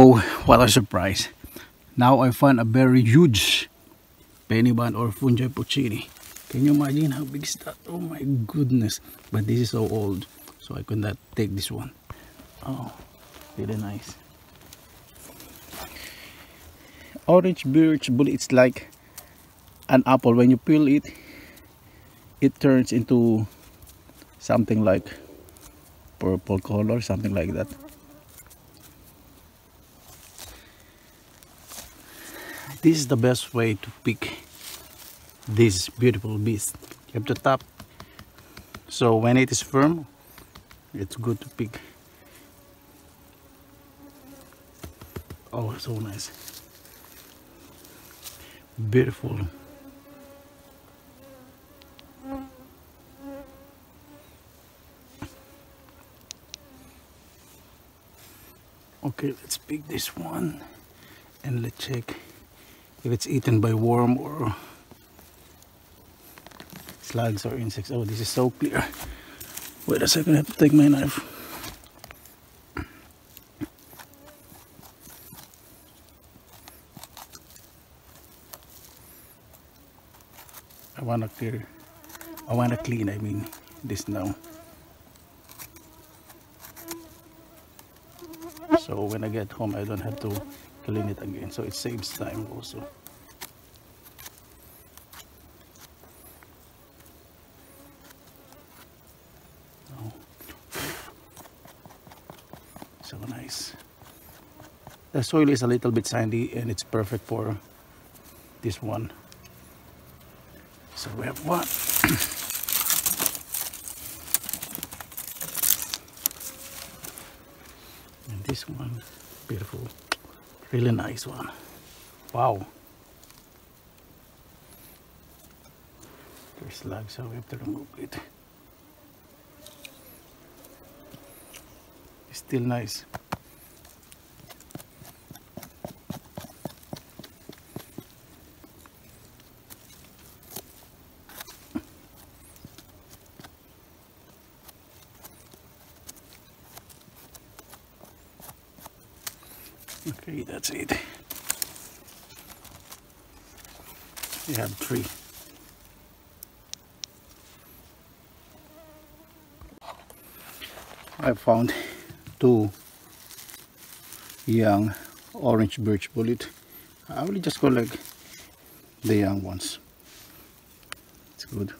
Oh, what a surprise. Now I found a very huge penny bun or fungi porcini. Can you imagine how big is that? Oh my goodness. But this is so old, so I could not take this one. Oh, really nice. Orange birch bolete, it's like an apple. When you peel it, it turns into something like purple color, something like that. This is the best way to pick this beautiful beast. You the top so when it is firm it's good to pick. Oh so nice. Beautiful. Okay let's pick this one and let's check if it's eaten by worm or slugs or insects. Oh this is so clear. Wait a second I have to take my knife. I wanna clear I wanna clean I mean this now. So when I get home I don't have to clean it again. So it saves time also. Oh. so nice. The soil is a little bit sandy and it's perfect for this one. So we have one. And this one. Beautiful really nice one. Wow. There's slugs so we have to remove it it's still nice It. We have three. I found two young orange birch bolete. I will just collect the young ones. It's good.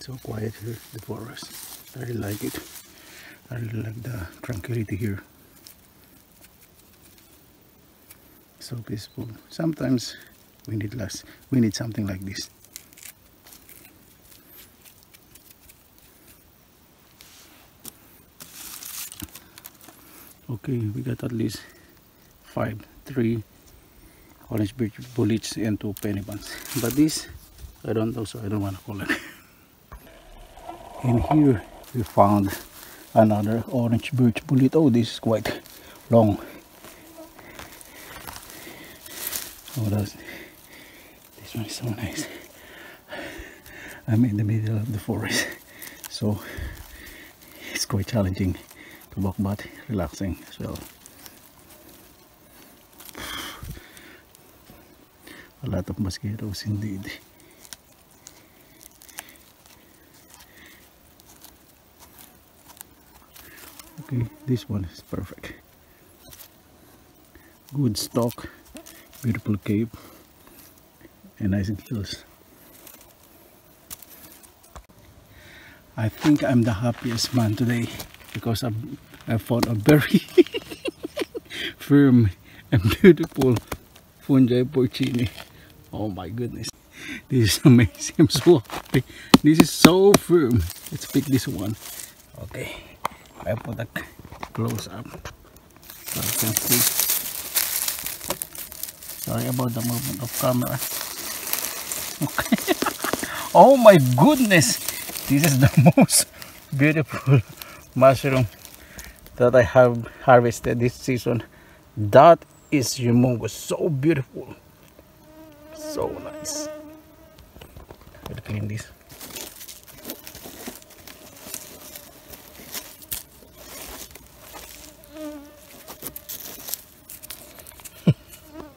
So quiet here, the forest. I really like it. I really like the tranquility here. So peaceful. Sometimes we need less. We need something like this. Okay, we got at least five, three orange birch boletes and two penny buns. But this, I don't know, so I don't want to collect. in here we found another orange birch bolete. Oh this is quite long. Oh that's this one is so nice? I'm in the middle of the forest so it's quite challenging to walk but relaxing as well. A lot of mosquitoes indeed okay this one is perfect. Good stock beautiful cape and nice gills I think I'm the happiest man today because I've, I found a very firm and beautiful fungi porcini. Oh my goodness. This is amazing. I'm so happy. This is so firm. Let's pick this one. Okay I put a close up. So you. Can see sorry about the movement of camera. Okay. Oh my goodness! This is the most beautiful mushroom that I have harvested this season. That is humongous. So beautiful. So nice. I'll clean this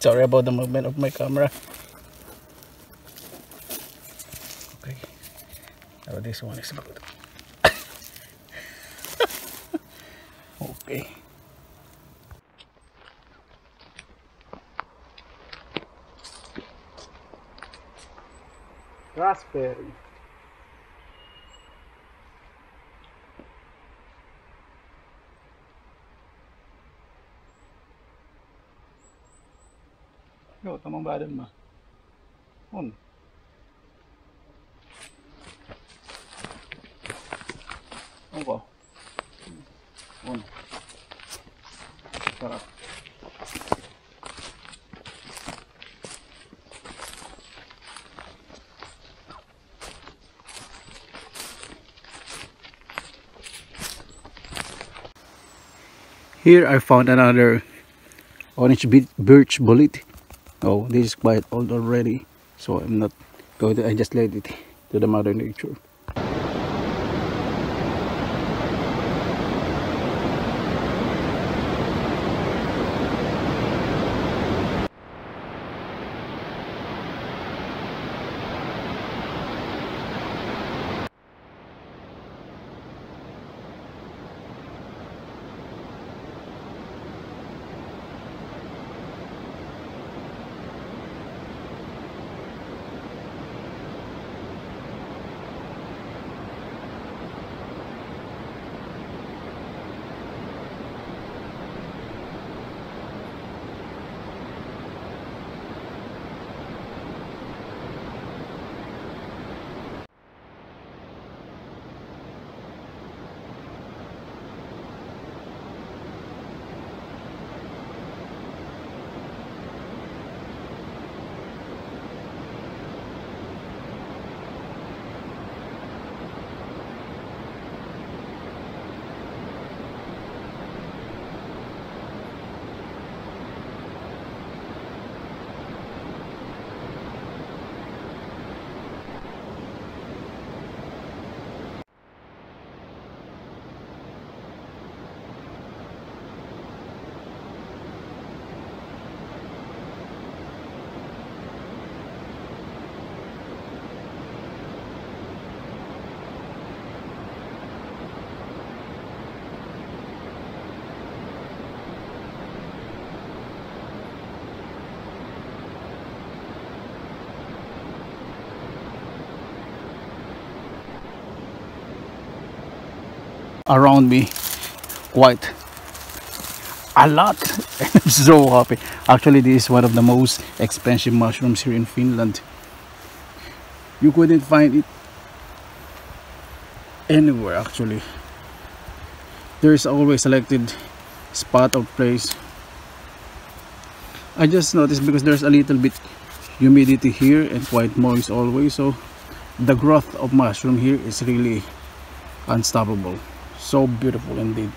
Sorry about the movement of my camera. Okay. Oh, this one is good. okay. Raspberry. Un. Ano Un. Sarap. Here I found another orange birch bolete oh this is quite old already so I'm not going to I just let it to the mother nature around me quite a lot. I'm so happy. Actually this is one of the most expensive mushrooms here in Finland. You couldn't find it anywhere actually. There is always selected spot or place. I just noticed because there's a little bit humidity here and quite moist always so the growth of mushroom here is really unstoppable so beautiful indeed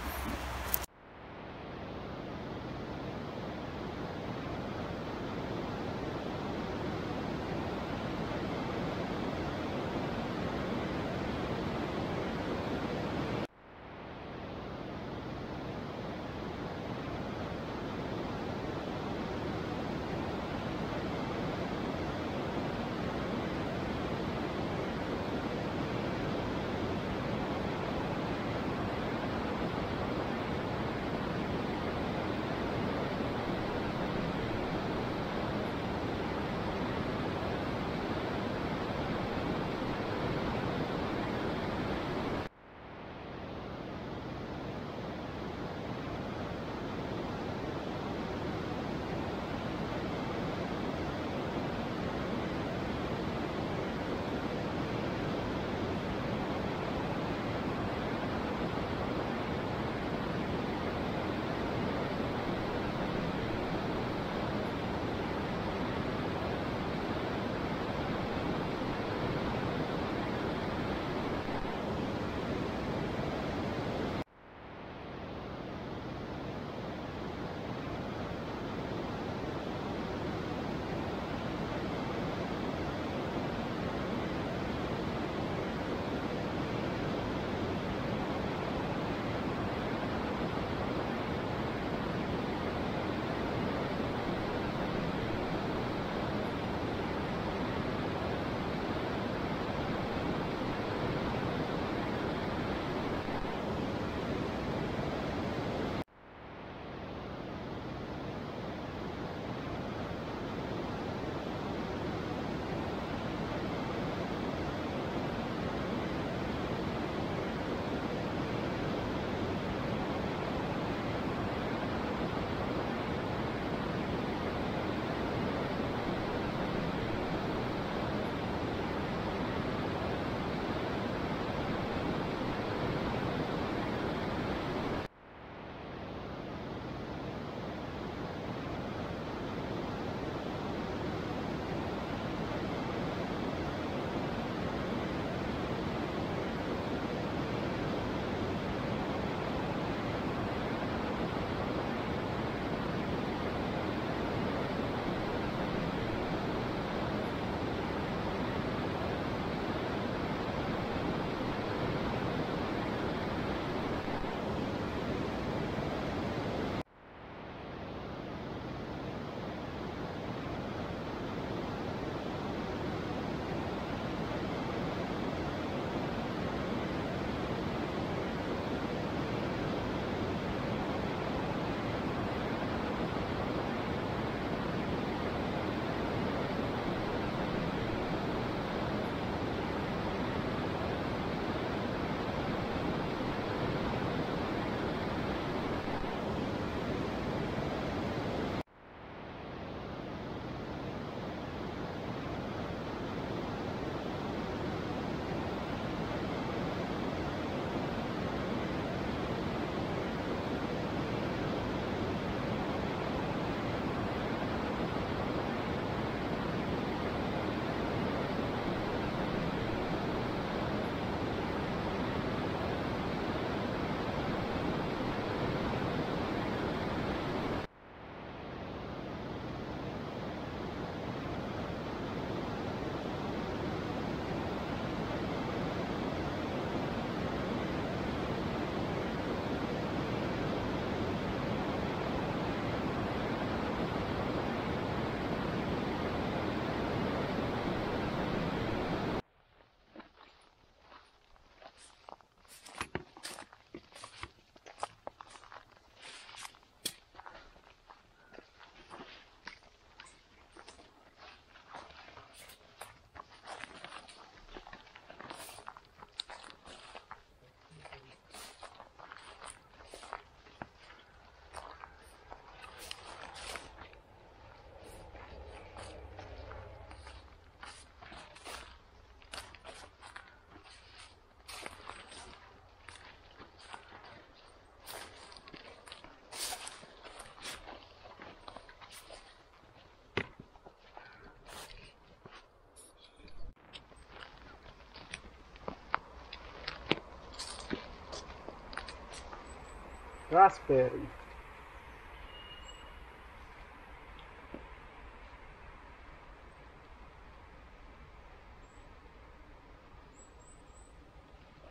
raspberry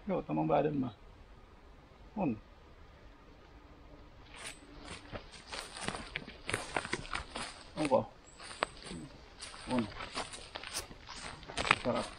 Yo, tamang badan mah. On. Apa? On. Sarap.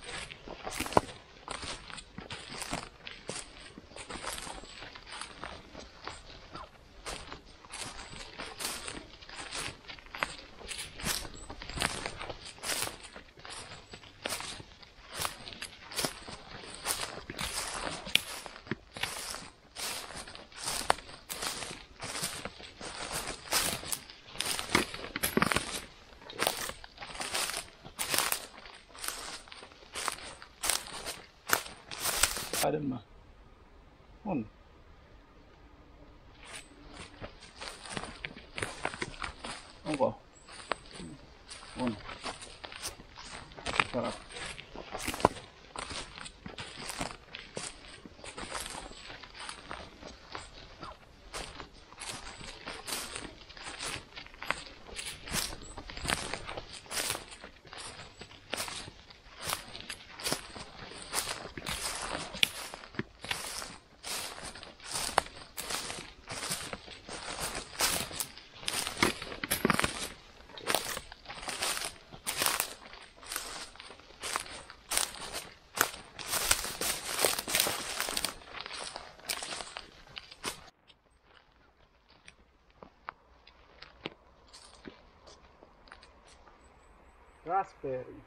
caramba. Mano. Vamos lá. Raspberry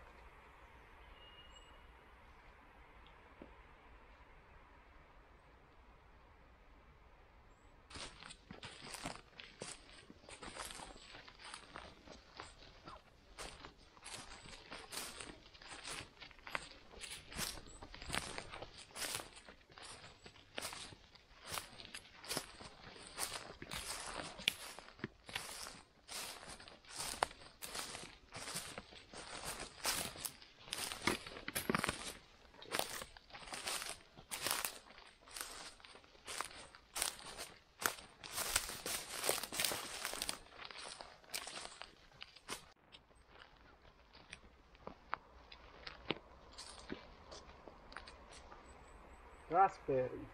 raspberry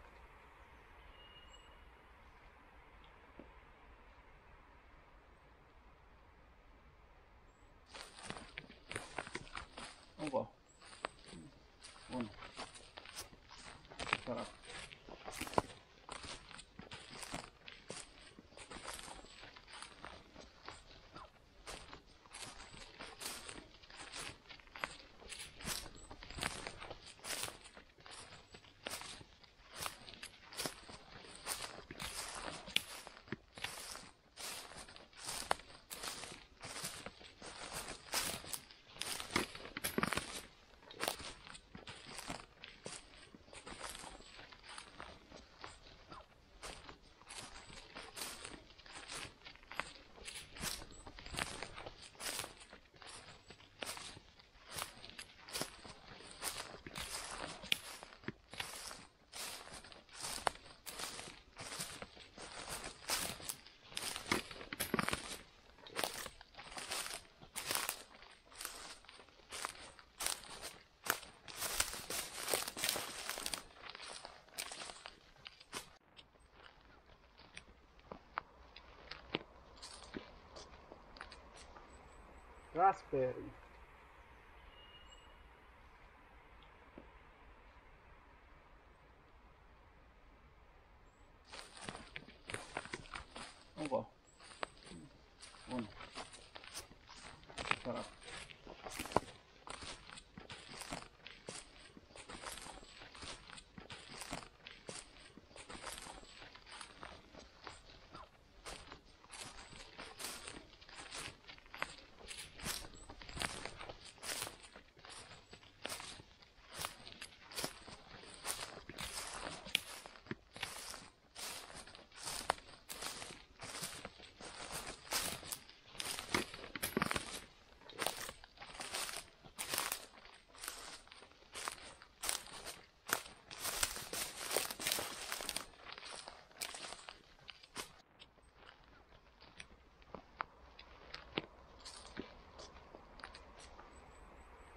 raspberry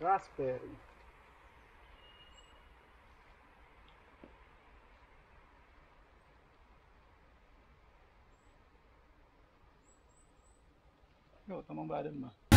Raspberry. Eu vou tomar um barulho, mano.